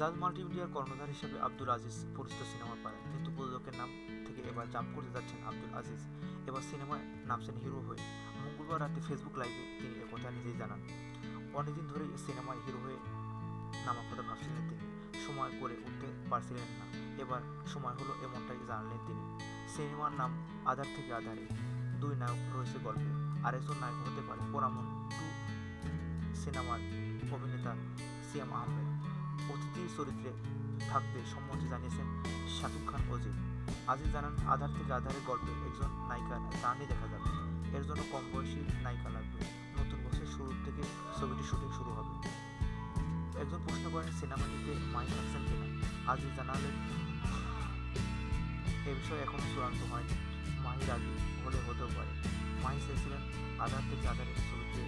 রাজ মাল্টিমিডিয়ার কর্ণধার হিসেবে আব্দুল আজিজ পরিচিত সিনেমার পাড়ায় কিন্তু প্রযোজকের নাম থেকে এবার জাম্প করতে যাচ্ছেন আব্দুল আজিজ। এবার সিনেমায় নামছেন হিরো হয়ে। মঙ্গলবার রাতে ফেসবুক লাইভে তিনি একথা নিজেই জানান। অনেকদিন ধরেই সিনেমায় হিরো হয়ে নামার কথা ভাবছিলেন তিনি। সময় করে উঠতে পারছিলেন না। এবার সময় হলো এমনটাই জানালেন তিনি। সিনেমার নাম আধার থেকে আধারে। দুই নায়ক রয়েছে গল্পে। আরেকজন নায়ক হতে পারে। পোরামন টু সিনেমার অভিনেতা সিয়াম আহমেদ। অতিথি চরিত্রে থাকতে সম্মতি জানিয়েছেন শাকিব খান অজিত আজিজ জানান, আধার থেকে আধারের গল্পে একজন নায়িকার জার্নি দেখা যাবে। এর জন্য কম বয়সী নায়িকা লাগবে। নতুন বছরের শুরু থেকে ছবিটি শুটিং শুরু হবে। একজন প্রশ্ন করেন সিনেমাটিতে মাই থাকছেন কিনা? আজিজ জানালেন, এ বিষয়ে এখনও চূড়ান্ত হয়নি। মাহি রাজি হলে হতেও পারে। মাহি চেয়েছিলেন আধার থেকে আধারের ছবিতে